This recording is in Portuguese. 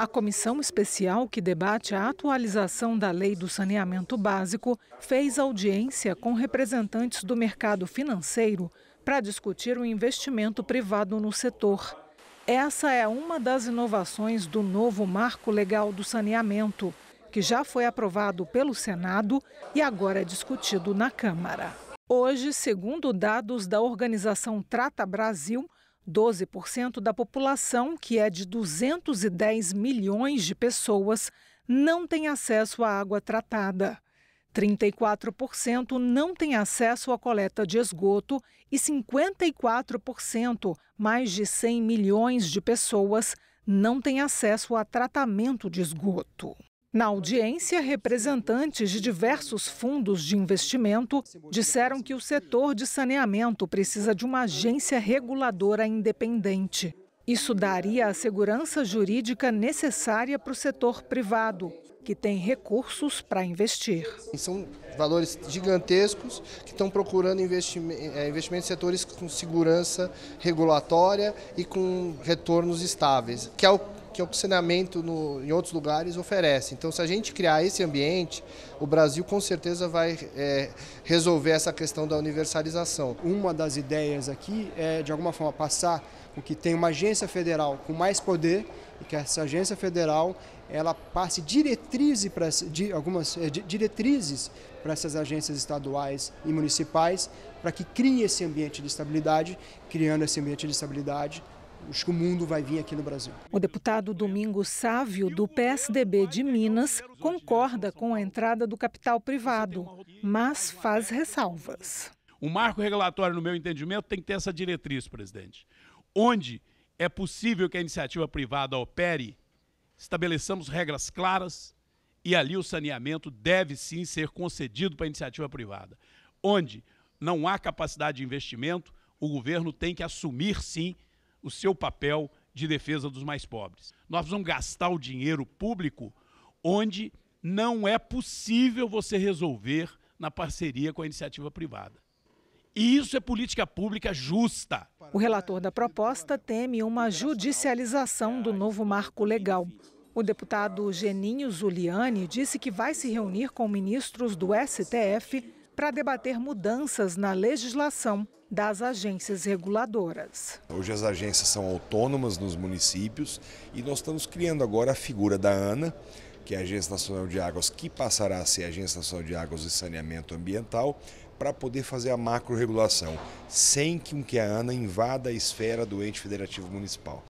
A comissão especial que debate a atualização da lei do saneamento básico fez audiência com representantes do mercado financeiro para discutir o investimento privado no setor. Essa é uma das inovações do novo Marco Legal do Saneamento, que já foi aprovado pelo Senado e agora é discutido na Câmara. Hoje, segundo dados da organização Trata Brasil, 12% da população, que é de 210 milhões de pessoas, não tem acesso à água tratada. 34% não tem acesso à coleta de esgoto e 54%, mais de 100 milhões de pessoas, não têm acesso a tratamento de esgoto. Na audiência, representantes de diversos fundos de investimento disseram que o setor de saneamento precisa de uma agência reguladora independente. Isso daria a segurança jurídica necessária para o setor privado, que tem recursos para investir. São valores gigantescos que estão procurando é, investimento em setores com segurança regulatória e com retornos estáveis, que é o que o no, em outros lugares oferece. Então, se a gente criar esse ambiente, o Brasil com certeza vai é, resolver essa questão da universalização. Uma das ideias aqui é, de alguma forma, passar o que tem uma agência federal com mais poder e que essa agência federal ela passe diretrizes para algumas é, diretrizes para essas agências estaduais e municipais para que crie esse ambiente de estabilidade, criando esse ambiente de estabilidade acho que o mundo vai vir aqui no Brasil. O deputado Domingos Sávio, do PSDB de Minas, concorda com a entrada do capital privado, mas faz ressalvas. O marco regulatório, no meu entendimento, tem que ter essa diretriz, presidente. Onde é possível que a iniciativa privada opere, estabeleçamos regras claras e ali o saneamento deve sim ser concedido para a iniciativa privada. Onde não há capacidade de investimento, o governo tem que assumir sim o seu papel de defesa dos mais pobres. Nós vamos gastar o dinheiro público onde não é possível você resolver na parceria com a iniciativa privada. E isso é política pública justa. O relator da proposta teme uma judicialização do novo marco legal. O deputado Geninho Zuliani disse que vai se reunir com ministros do STF para debater mudanças na legislação das agências reguladoras. Hoje as agências são autônomas nos municípios e nós estamos criando agora a figura da ANA, que é a Agência Nacional de Águas, que passará a ser a Agência Nacional de Águas e Saneamento Ambiental, para poder fazer a macro-regulação, sem que a ANA invada a esfera do ente federativo municipal.